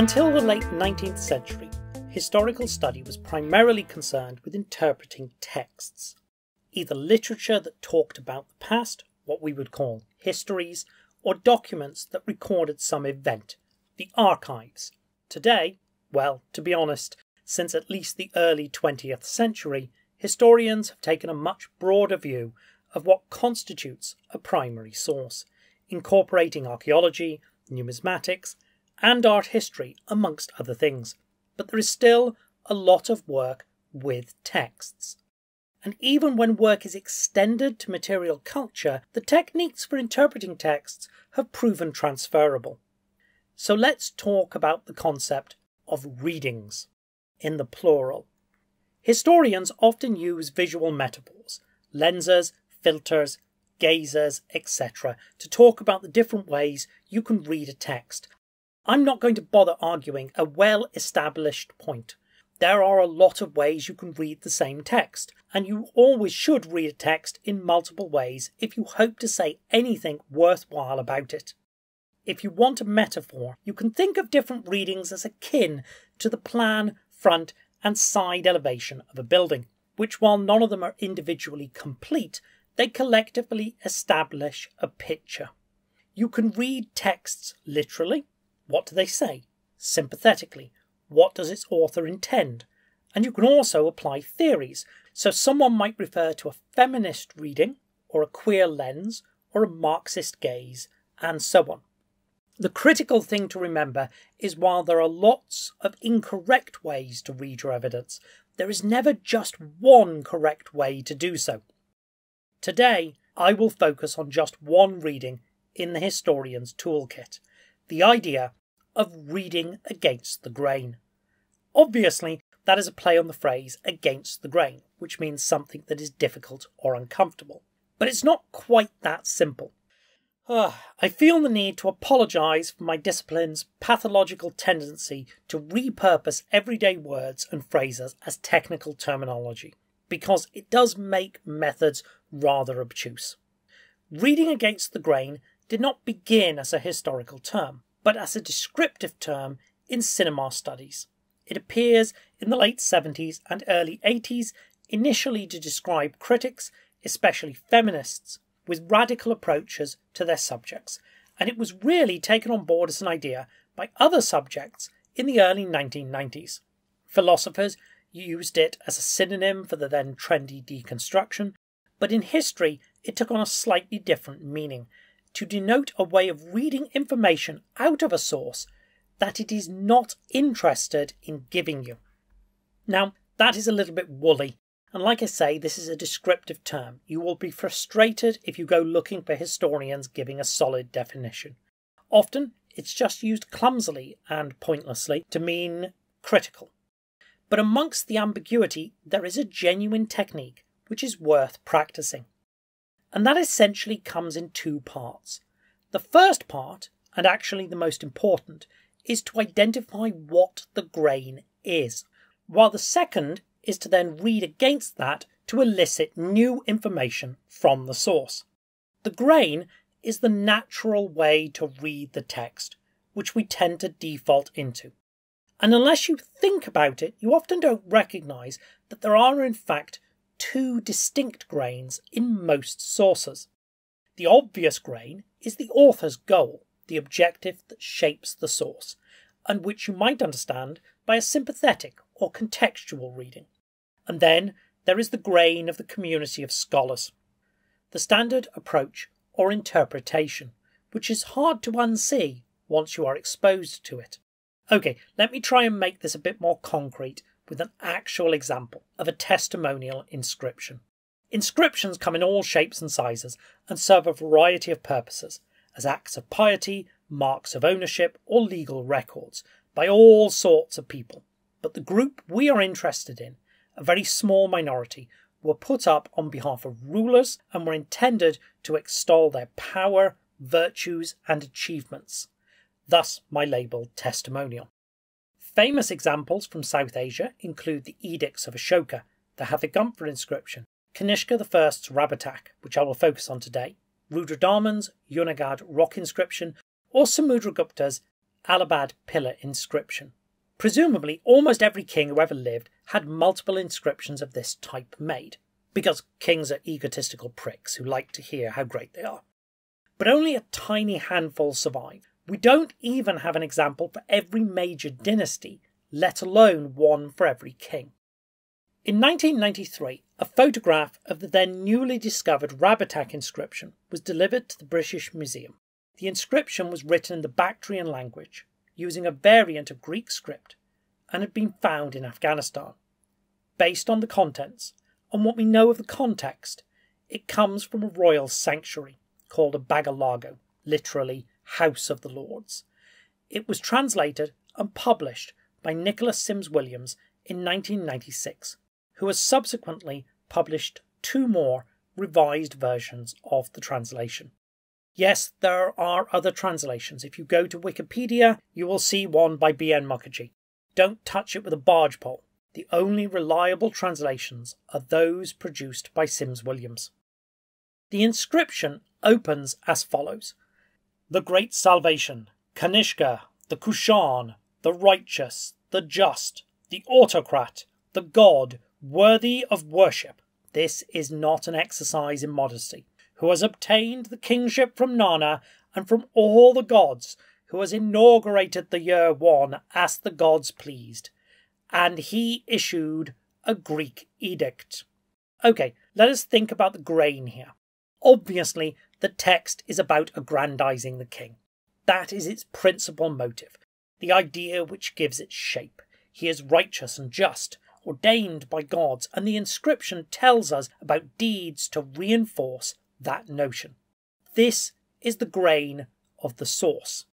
Until the late 19th century, historical study was primarily concerned with interpreting texts, either literature that talked about the past, what we would call histories, or documents that recorded some event, the archives. Today, well, to be honest, since at least the early 20th century, historians have taken a much broader view of what constitutes a primary source, incorporating archaeology, numismatics, and art history, amongst other things. But there is still a lot of work with texts. And even when work is extended to material culture, the techniques for interpreting texts have proven transferable. So let's talk about the concept of readings, in the plural. Historians often use visual metaphors, lenses, filters, gazers, etc., to talk about the different ways you can read a text. I'm not going to bother arguing a well established point. There are a lot of ways you can read the same text, and you always should read a text in multiple ways if you hope to say anything worthwhile about it. If you want a metaphor, you can think of different readings as akin to the plan, front, and side elevation of a building, which, while none of them are individually complete, they collectively establish a picture. You can read texts literally. What do they say? Sympathetically. What does its author intend? And you can also apply theories. So someone might refer to a feminist reading, or a queer lens, or a Marxist gaze, and so on. The critical thing to remember is while there are lots of incorrect ways to read your evidence, there is never just one correct way to do so. Today, I will focus on just one reading in the historian's toolkit the idea of reading against the grain. Obviously, that is a play on the phrase against the grain, which means something that is difficult or uncomfortable. But it's not quite that simple. Uh, I feel the need to apologise for my discipline's pathological tendency to repurpose everyday words and phrases as technical terminology, because it does make methods rather obtuse. Reading against the grain did not begin as a historical term, but as a descriptive term in cinema studies. It appears in the late 70s and early 80s, initially to describe critics, especially feminists, with radical approaches to their subjects, and it was really taken on board as an idea by other subjects in the early 1990s. Philosophers used it as a synonym for the then trendy deconstruction, but in history it took on a slightly different meaning to denote a way of reading information out of a source that it is not interested in giving you. Now, that is a little bit woolly and like I say, this is a descriptive term. You will be frustrated if you go looking for historians giving a solid definition. Often, it's just used clumsily and pointlessly to mean critical. But amongst the ambiguity, there is a genuine technique which is worth practicing. And that essentially comes in two parts. The first part, and actually the most important, is to identify what the grain is, while the second is to then read against that to elicit new information from the source. The grain is the natural way to read the text, which we tend to default into. And unless you think about it, you often don't recognize that there are, in fact, two distinct grains in most sources. The obvious grain is the author's goal, the objective that shapes the source, and which you might understand by a sympathetic or contextual reading. And then there is the grain of the community of scholars. The standard approach or interpretation, which is hard to unsee once you are exposed to it. Okay, let me try and make this a bit more concrete with an actual example of a testimonial inscription. Inscriptions come in all shapes and sizes and serve a variety of purposes as acts of piety, marks of ownership, or legal records by all sorts of people. But the group we are interested in, a very small minority, were put up on behalf of rulers and were intended to extol their power, virtues, and achievements. Thus, my label testimonial. Famous examples from South Asia include the Edicts of Ashoka, the Hathigumpha inscription, Kanishka I's Rabatak, which I will focus on today, Rudradaman's Junagadh rock inscription, or Samudragupta's Allahabad pillar inscription. Presumably, almost every king who ever lived had multiple inscriptions of this type made, because kings are egotistical pricks who like to hear how great they are. But only a tiny handful survive. We don't even have an example for every major dynasty, let alone one for every king. In 1993, a photograph of the then newly discovered Rabatak inscription was delivered to the British Museum. The inscription was written in the Bactrian language, using a variant of Greek script, and had been found in Afghanistan. Based on the contents and what we know of the context, it comes from a royal sanctuary called a Bagolaggo, literally House of the Lords. It was translated and published by Nicholas Sims Williams in 1996 who has subsequently published two more revised versions of the translation. Yes, there are other translations. If you go to Wikipedia, you will see one by B.N. Mukherjee. Don't touch it with a barge pole. The only reliable translations are those produced by Sims Williams. The inscription opens as follows The Great Salvation, Kanishka, the Kushan, the Righteous, the Just, the Autocrat, the God worthy of worship. This is not an exercise in modesty. Who has obtained the kingship from Nana and from all the gods, who has inaugurated the year one as the gods pleased, and he issued a Greek edict. Okay, let us think about the grain here. Obviously, the text is about aggrandizing the king. That is its principal motive, the idea which gives it shape. He is righteous and just, ordained by gods, and the inscription tells us about deeds to reinforce that notion. This is the grain of the source.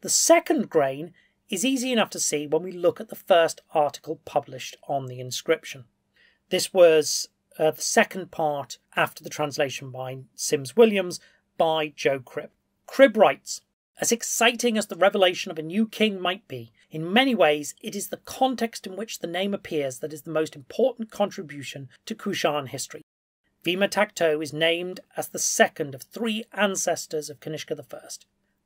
The second grain is easy enough to see when we look at the first article published on the inscription. This was uh, the second part after the translation by Sims Williams by Joe Cribb. Cribb writes, as exciting as the revelation of a new king might be, in many ways it is the context in which the name appears that is the most important contribution to Kushan history. Vima Takto is named as the second of three ancestors of Kanishka I.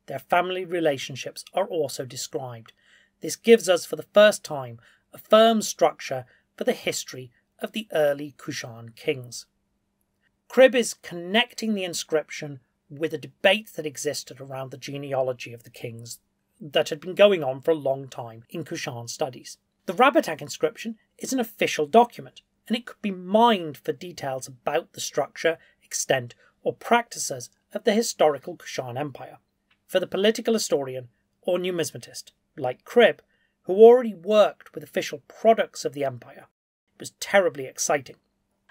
Their family relationships are also described. This gives us, for the first time, a firm structure for the history of the early Kushan kings. Cribb is connecting the inscription with a debate that existed around the genealogy of the kings that had been going on for a long time in Kushan studies. The Rabatak inscription is an official document, and it could be mined for details about the structure, extent, or practices of the historical Kushan Empire. For the political historian or numismatist, like Cribb, who already worked with official products of the empire, was terribly exciting.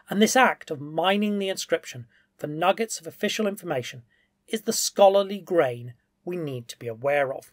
And this act of mining the inscription for nuggets of official information is the scholarly grain we need to be aware of.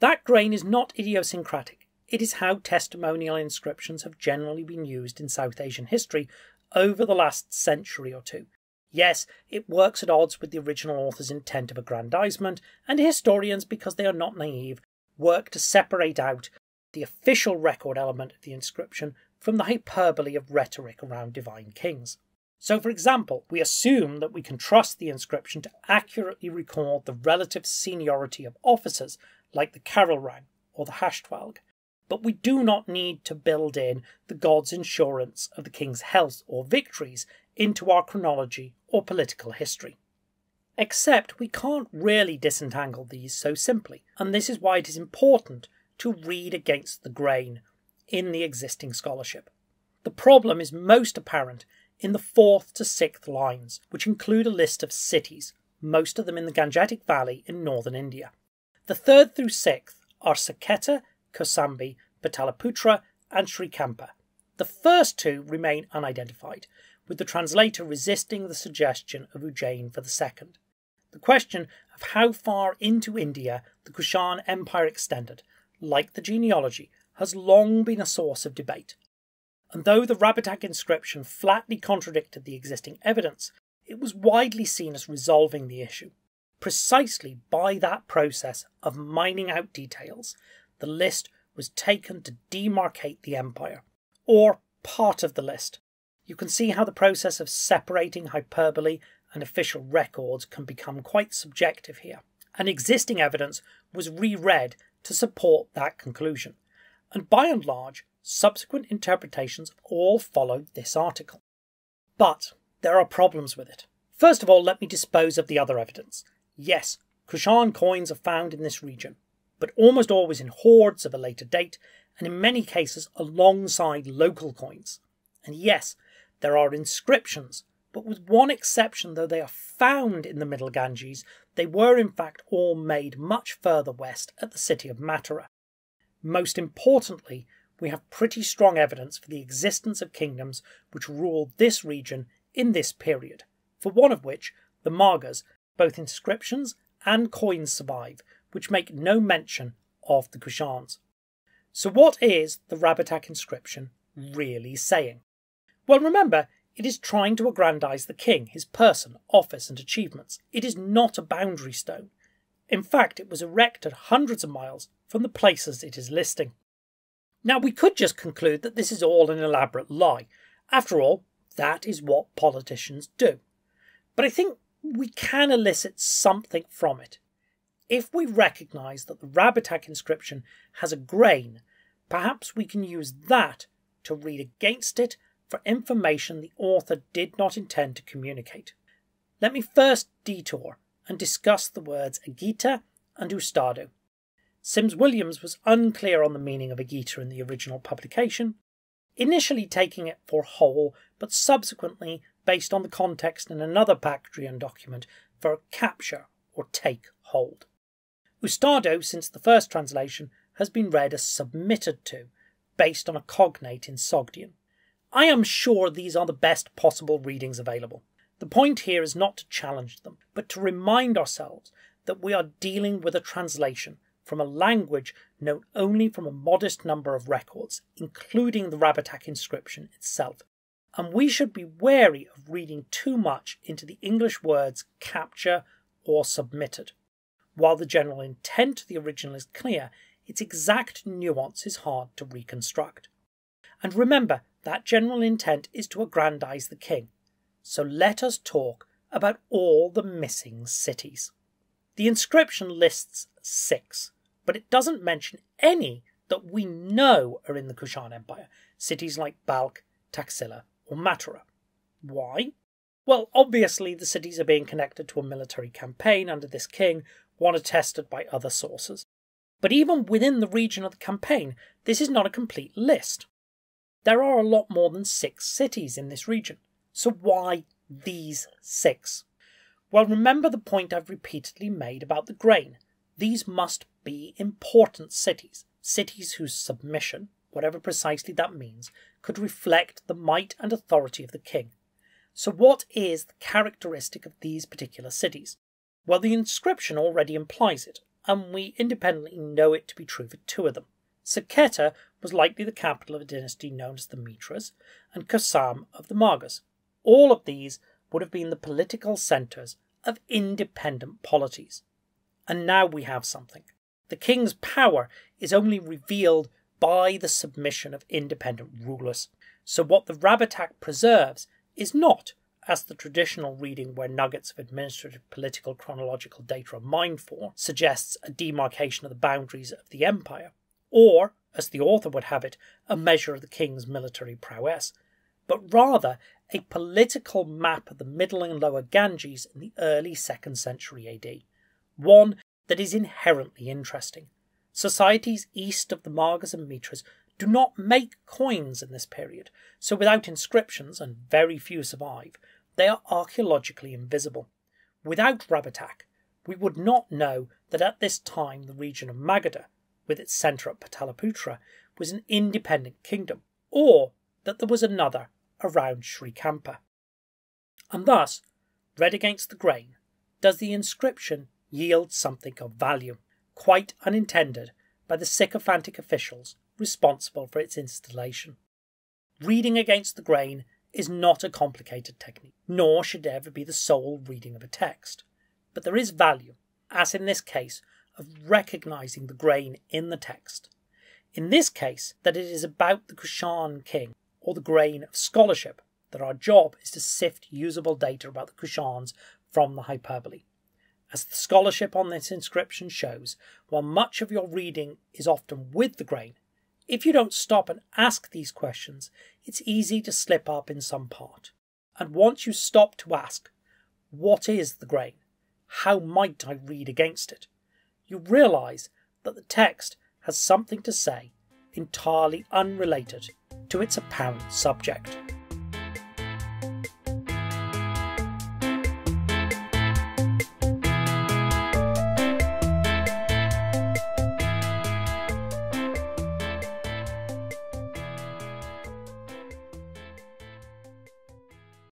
That grain is not idiosyncratic. It is how testimonial inscriptions have generally been used in South Asian history over the last century or two. Yes, it works at odds with the original author's intent of aggrandizement, and historians, because they are not naive, work to separate out the official record element of the inscription from the hyperbole of rhetoric around divine kings. So, for example, we assume that we can trust the inscription to accurately record the relative seniority of officers like the karalrang or the Hashtwalg, but we do not need to build in the god's insurance of the king's health or victories into our chronology or political history. Except we can't really disentangle these so simply, and this is why it is important to read against the grain in the existing scholarship. The problem is most apparent in the fourth to sixth lines, which include a list of cities, most of them in the Gangetic Valley in northern India. The third through sixth are Saketa, Kosambi, Pataliputra, and Srikampa. The first two remain unidentified, with the translator resisting the suggestion of Ujjain for the second. The question of how far into India the Kushan Empire extended, like the genealogy, has long been a source of debate, and though the Rabatak inscription flatly contradicted the existing evidence, it was widely seen as resolving the issue. Precisely by that process of mining out details, the list was taken to demarcate the empire, or part of the list. You can see how the process of separating hyperbole and official records can become quite subjective here. and existing evidence was reread to support that conclusion. And by and large, subsequent interpretations all followed this article. But there are problems with it. First of all, let me dispose of the other evidence. Yes, Kushan coins are found in this region, but almost always in hoards of a later date, and in many cases alongside local coins. And yes, there are inscriptions, but with one exception, though they are found in the Middle Ganges, they were in fact all made much further west at the city of Mathura. Most importantly, we have pretty strong evidence for the existence of kingdoms which ruled this region in this period, for one of which, the Magas, both inscriptions and coins survive, which make no mention of the Kushans. So, what is the Rabatak inscription really saying? Well, remember, it is trying to aggrandize the king, his person, office, and achievements. It is not a boundary stone. In fact, it was erected hundreds of miles from the places it is listing. Now, we could just conclude that this is all an elaborate lie. After all, that is what politicians do. But I think we can elicit something from it. If we recognise that the Rabatak inscription has a grain, perhaps we can use that to read against it for information the author did not intend to communicate. Let me first detour and discuss the words Agita and Ustado. Sims Williams was unclear on the meaning of a Agita in the original publication, initially taking it for whole, but subsequently based on the context in another Bactrian document for capture or take hold. Ustado, since the first translation, has been read as submitted to, based on a cognate in Sogdian. I am sure these are the best possible readings available. The point here is not to challenge them, but to remind ourselves that we are dealing with a translation from a language known only from a modest number of records, including the Rabatak inscription itself, and we should be wary of reading too much into the English words capture or submitted. While the general intent of the original is clear, its exact nuance is hard to reconstruct. And remember, that general intent is to aggrandize the king. So let us talk about all the missing cities. The inscription lists six, but it doesn't mention any that we know are in the Kushan Empire, cities like Balkh, Taxila, or Mathura. Why? Well, obviously, the cities are being connected to a military campaign under this king, one attested by other sources. But even within the region of the campaign, this is not a complete list. There are a lot more than six cities in this region. So why these six? Well, remember the point I've repeatedly made about the grain. These must be important cities, cities whose submission, whatever precisely that means, could reflect the might and authority of the king. So, what is the characteristic of these particular cities? Well, the inscription already implies it, and we independently know it to be true for two of them. Saketa was likely the capital of a dynasty known as the Mitras, and Kosam of the Magas. All of these would have been the political centres of independent polities. And now we have something. The king's power is only revealed by the submission of independent rulers. So, what the Rabatak preserves is not, as the traditional reading where nuggets of administrative, political, chronological data are mined for, suggests a demarcation of the boundaries of the empire, or, as the author would have it, a measure of the king's military prowess, but rather a political map of the middle and lower Ganges in the early 2nd century AD, one that is inherently interesting. Societies east of the Magas and Mitras do not make coins in this period, so without inscriptions, and very few survive, they are archaeologically invisible. Without Rabatak, we would not know that at this time the region of Magadha, with its centre at Pataliputra, was an independent kingdom, or that there was another around Srikampa. And thus, read against the grain, does the inscription yield something of value quite unintended by the sycophantic officials responsible for its installation. Reading against the grain is not a complicated technique, nor should it ever be the sole reading of a text. But there is value, as in this case, of recognizing the grain in the text. In this case, that it is about the Kushan king, or the grain of scholarship, that our job is to sift usable data about the Kushans from the hyperbole. As the scholarship on this inscription shows, while much of your reading is often with the grain, if you don't stop and ask these questions, it's easy to slip up in some part. And once you stop to ask, what is the grain? How might I read against it? You realise that the text has something to say entirely unrelated to its apparent subject.